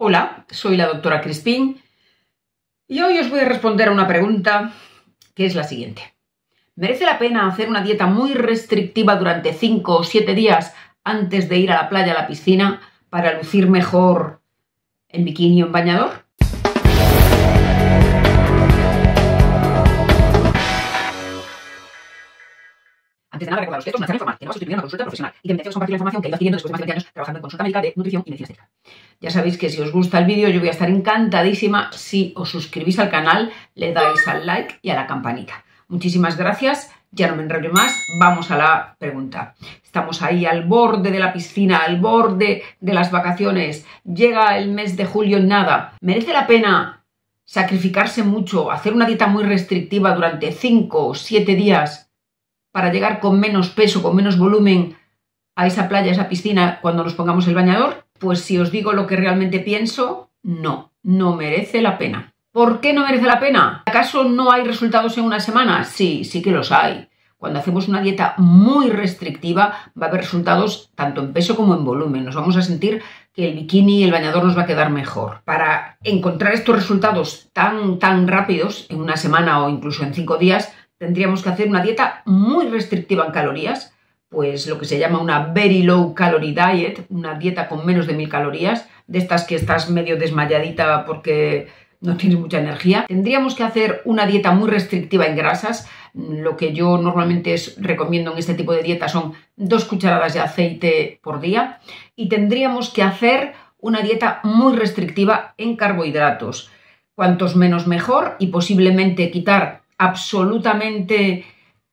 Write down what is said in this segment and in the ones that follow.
Hola, soy la doctora Crispín y hoy os voy a responder a una pregunta que es la siguiente. ¿Merece la pena hacer una dieta muy restrictiva durante 5 o 7 días antes de ir a la playa, a la piscina, para lucir mejor en bikini o en bañador? Antes de nada, recordaros que esto es una charla informal, que no va a sustituir una consulta profesional y que me compartir la información que he ido adquiriendo después de más de 20 años trabajando en consulta médica de nutrición y medicina estética. Ya sabéis que si os gusta el vídeo, yo voy a estar encantadísima si os suscribís al canal, le dais al like y a la campanita. Muchísimas gracias, ya no me enrollo más, vamos a la pregunta. Estamos ahí al borde de la piscina, al borde de las vacaciones, llega el mes de julio nada. ¿Merece la pena sacrificarse mucho, hacer una dieta muy restrictiva durante 5 o 7 días para llegar con menos peso, con menos volumen a esa playa, a esa piscina cuando nos pongamos el bañador? Pues si os digo lo que realmente pienso, no, no merece la pena. ¿Por qué no merece la pena? ¿Acaso no hay resultados en una semana? Sí, sí que los hay. Cuando hacemos una dieta muy restrictiva va a haber resultados tanto en peso como en volumen. Nos vamos a sentir que el bikini y el bañador nos va a quedar mejor. Para encontrar estos resultados tan, tan rápidos, en una semana o incluso en cinco días, tendríamos que hacer una dieta muy restrictiva en calorías, pues lo que se llama una very low calorie diet, una dieta con menos de mil calorías, de estas que estás medio desmayadita porque no tienes mucha energía. Tendríamos que hacer una dieta muy restrictiva en grasas. Lo que yo normalmente recomiendo en este tipo de dieta son dos cucharadas de aceite por día. Y tendríamos que hacer una dieta muy restrictiva en carbohidratos. Cuantos menos mejor y posiblemente quitar absolutamente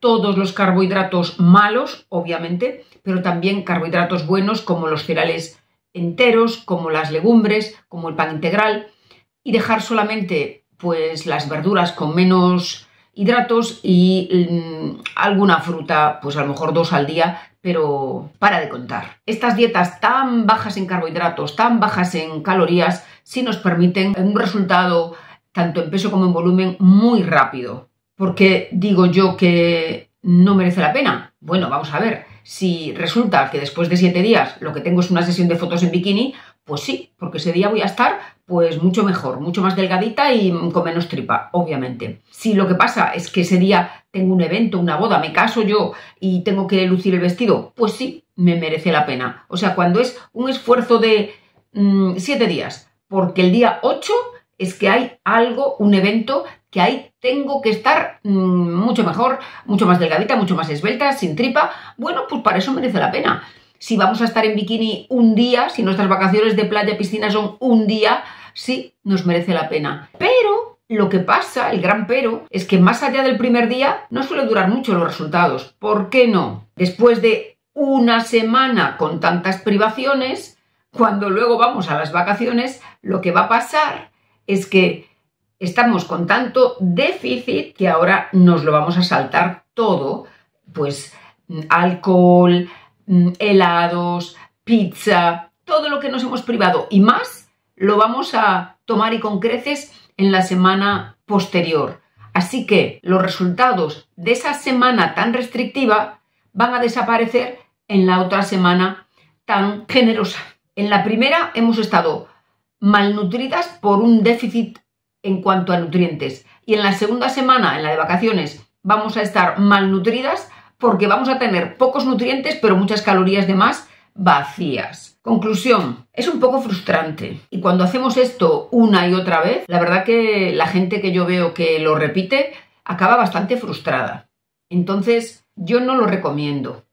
todos los carbohidratos malos, obviamente, pero también carbohidratos buenos como los cereales enteros, como las legumbres, como el pan integral y dejar solamente pues las verduras con menos hidratos y mm, alguna fruta, pues a lo mejor dos al día, pero para de contar. Estas dietas tan bajas en carbohidratos, tan bajas en calorías, sí nos permiten un resultado tanto en peso como en volumen muy rápido. ¿Por qué digo yo que no merece la pena? Bueno, vamos a ver. Si resulta que después de siete días lo que tengo es una sesión de fotos en bikini, pues sí, porque ese día voy a estar pues mucho mejor, mucho más delgadita y con menos tripa, obviamente. Si lo que pasa es que ese día tengo un evento, una boda, me caso yo y tengo que lucir el vestido, pues sí, me merece la pena. O sea, cuando es un esfuerzo de mm, siete días, porque el día 8 es que hay algo, un evento que ahí tengo que estar mm, mucho mejor, mucho más delgadita, mucho más esbelta, sin tripa. Bueno, pues para eso merece la pena. Si vamos a estar en bikini un día, si nuestras vacaciones de playa, piscina son un día, sí, nos merece la pena. Pero lo que pasa, el gran pero, es que más allá del primer día no suele durar mucho los resultados. ¿Por qué no? Después de una semana con tantas privaciones, cuando luego vamos a las vacaciones, lo que va a pasar es que estamos con tanto déficit que ahora nos lo vamos a saltar todo, pues mm, alcohol, mm, helados, pizza, todo lo que nos hemos privado y más lo vamos a tomar y con creces en la semana posterior. Así que los resultados de esa semana tan restrictiva van a desaparecer en la otra semana tan generosa. En la primera hemos estado malnutridas por un déficit en cuanto a nutrientes. Y en la segunda semana, en la de vacaciones, vamos a estar malnutridas porque vamos a tener pocos nutrientes pero muchas calorías de más vacías. Conclusión, es un poco frustrante. Y cuando hacemos esto una y otra vez, la verdad que la gente que yo veo que lo repite acaba bastante frustrada. Entonces, yo no lo recomiendo.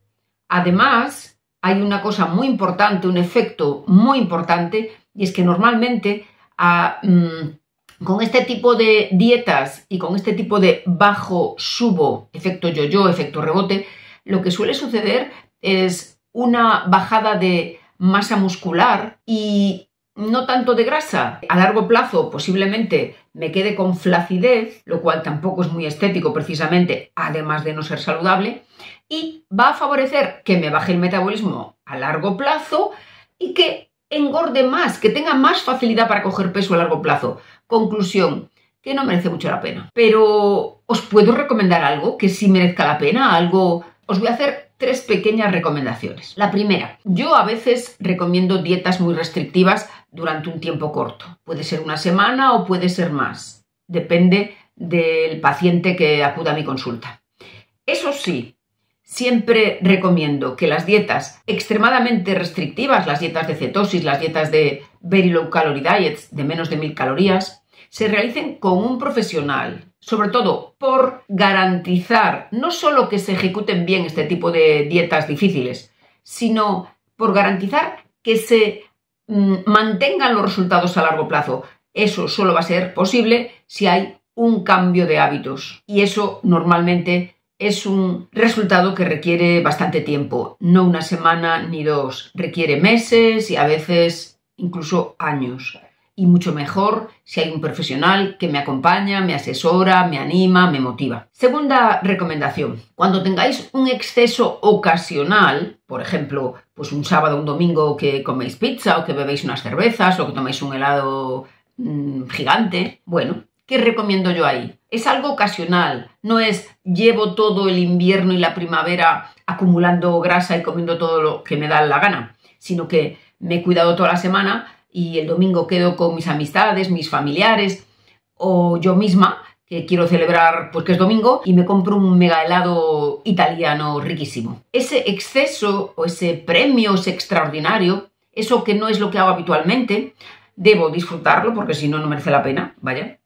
Además, hay una cosa muy importante, un efecto muy importante, y es que normalmente mm, con este tipo de dietas y con este tipo de bajo subo, efecto yo-yo, efecto rebote, lo que suele suceder es una bajada de masa muscular y no tanto de grasa. A largo plazo posiblemente me quede con flacidez, lo cual tampoco es muy estético precisamente, además de no ser saludable, y va a favorecer que me baje el metabolismo a largo plazo y que engorde más, que tenga más facilidad para coger peso a largo plazo. Conclusión, que no merece mucho la pena. Pero os puedo recomendar algo que sí merezca la pena, algo... Os voy a hacer tres pequeñas recomendaciones. La primera, yo a veces recomiendo dietas muy restrictivas durante un tiempo corto. Puede ser una semana o puede ser más. Depende del paciente que acuda a mi consulta. Eso sí, siempre recomiendo que las dietas extremadamente restrictivas, las dietas de cetosis, las dietas de very low calorie diets de menos de mil calorías, se realicen con un profesional, sobre todo por garantizar no solo que se ejecuten bien este tipo de dietas difíciles, sino por garantizar que se mm, mantengan los resultados a largo plazo. Eso solo va a ser posible si hay un cambio de hábitos y eso normalmente es un resultado que requiere bastante tiempo, no una semana ni dos, requiere meses y a veces incluso años. Y mucho mejor si hay un profesional que me acompaña, me asesora, me anima, me motiva. Segunda recomendación, cuando tengáis un exceso ocasional, por ejemplo, pues un sábado un domingo que coméis pizza o que bebéis unas cervezas o que tomáis un helado mmm, gigante, bueno, ¿Qué recomiendo yo ahí? Es algo ocasional, no es llevo todo el invierno y la primavera acumulando grasa y comiendo todo lo que me da la gana, sino que me he cuidado toda la semana y el domingo quedo con mis amistades, mis familiares o yo misma que quiero celebrar pues que es domingo y me compro un mega helado italiano riquísimo. Ese exceso o ese premio, ese extraordinario, eso que no es lo que hago habitualmente, debo disfrutarlo porque si no no merece la pena, vaya.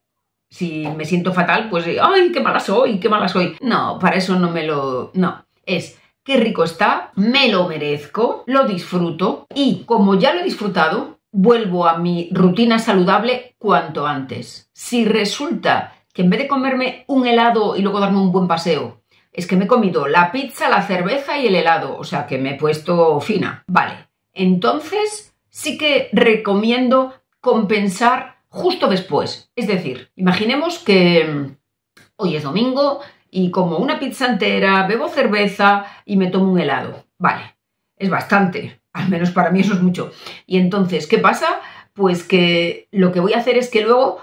Si me siento fatal, pues, ¡ay, qué mala soy, qué mala soy! No, para eso no me lo... No, es qué rico está, me lo merezco, lo disfruto y como ya lo he disfrutado, vuelvo a mi rutina saludable cuanto antes. Si resulta que en vez de comerme un helado y luego darme un buen paseo, es que me he comido la pizza, la cerveza y el helado, o sea que me he puesto fina. Vale, entonces sí que recomiendo compensar justo después. Es decir, imaginemos que mm, hoy es domingo y como una pizza entera, bebo cerveza y me tomo un helado. Vale, es bastante, al menos para mí eso es mucho. Y entonces, ¿qué pasa? Pues que lo que voy a hacer es que luego,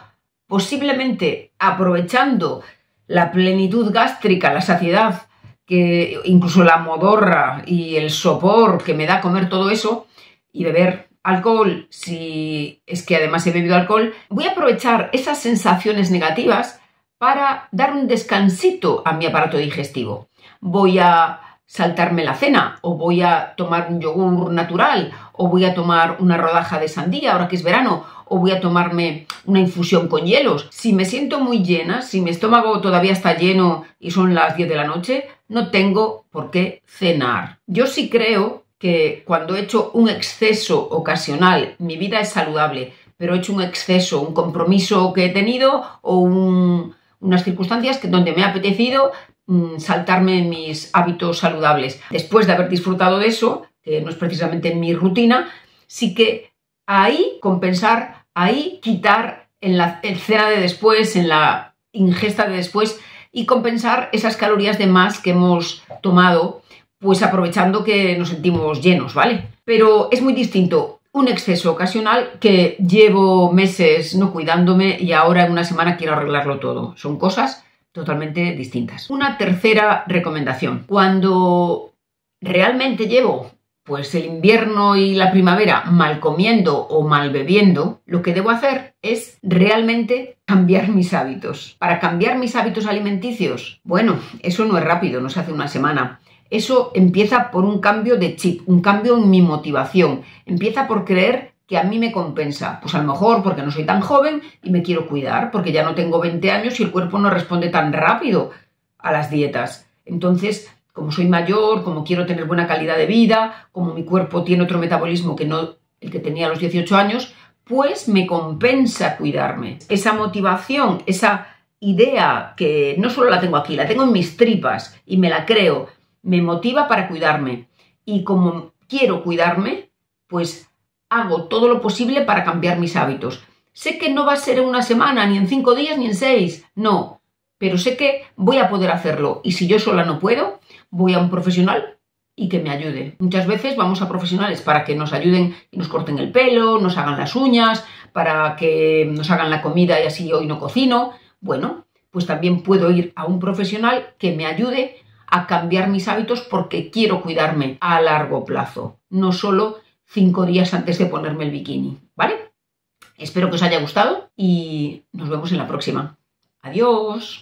posiblemente aprovechando la plenitud gástrica, la saciedad, que incluso la modorra y el sopor que me da comer todo eso y beber alcohol, si es que además he bebido alcohol, voy a aprovechar esas sensaciones negativas para dar un descansito a mi aparato digestivo. Voy a saltarme la cena o voy a tomar un yogur natural o voy a tomar una rodaja de sandía ahora que es verano o voy a tomarme una infusión con hielos. Si me siento muy llena, si mi estómago todavía está lleno y son las 10 de la noche, no tengo por qué cenar. Yo sí creo que cuando he hecho un exceso ocasional, mi vida es saludable, pero he hecho un exceso, un compromiso que he tenido o unas circunstancias que, donde me ha apetecido mm, saltarme mis hábitos saludables. Después de haber disfrutado de eso, que no es precisamente mi rutina, sí que ahí compensar, ahí quitar en la cena de después, en la ingesta de después y compensar esas calorías de más que hemos tomado pues aprovechando que nos sentimos llenos, ¿vale? Pero es muy distinto un exceso ocasional que llevo meses no cuidándome y ahora en una semana quiero arreglarlo todo. Son cosas totalmente distintas. Una tercera recomendación. Cuando realmente llevo pues el invierno y la primavera mal comiendo o mal bebiendo, lo que debo hacer es realmente cambiar mis hábitos. Para cambiar mis hábitos alimenticios, bueno, eso no es rápido, no se hace una semana. Eso empieza por un cambio de chip, un cambio en mi motivación. Empieza por creer que a mí me compensa. Pues a lo mejor porque no soy tan joven y me quiero cuidar, porque ya no tengo 20 años y el cuerpo no responde tan rápido a las dietas. Entonces, como soy mayor, como quiero tener buena calidad de vida, como mi cuerpo tiene otro metabolismo que no el que tenía a los 18 años, pues me compensa cuidarme. Esa motivación, esa idea que no solo la tengo aquí, la tengo en mis tripas y me la creo me motiva para cuidarme. Y como quiero cuidarme, pues hago todo lo posible para cambiar mis hábitos. Sé que no va a ser en una semana, ni en cinco días, ni en seis, no, pero sé que voy a poder hacerlo. Y si yo sola no puedo, voy a un profesional y que me ayude. Muchas veces vamos a profesionales para que nos ayuden y nos corten el pelo, nos hagan las uñas, para que nos hagan la comida y así hoy no cocino. Bueno, pues también puedo ir a un profesional que me ayude a cambiar mis hábitos porque quiero cuidarme a largo plazo, no solo cinco días antes de ponerme el bikini, ¿vale? Espero que os haya gustado y nos vemos en la próxima. Adiós.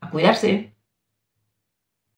A cuidarse.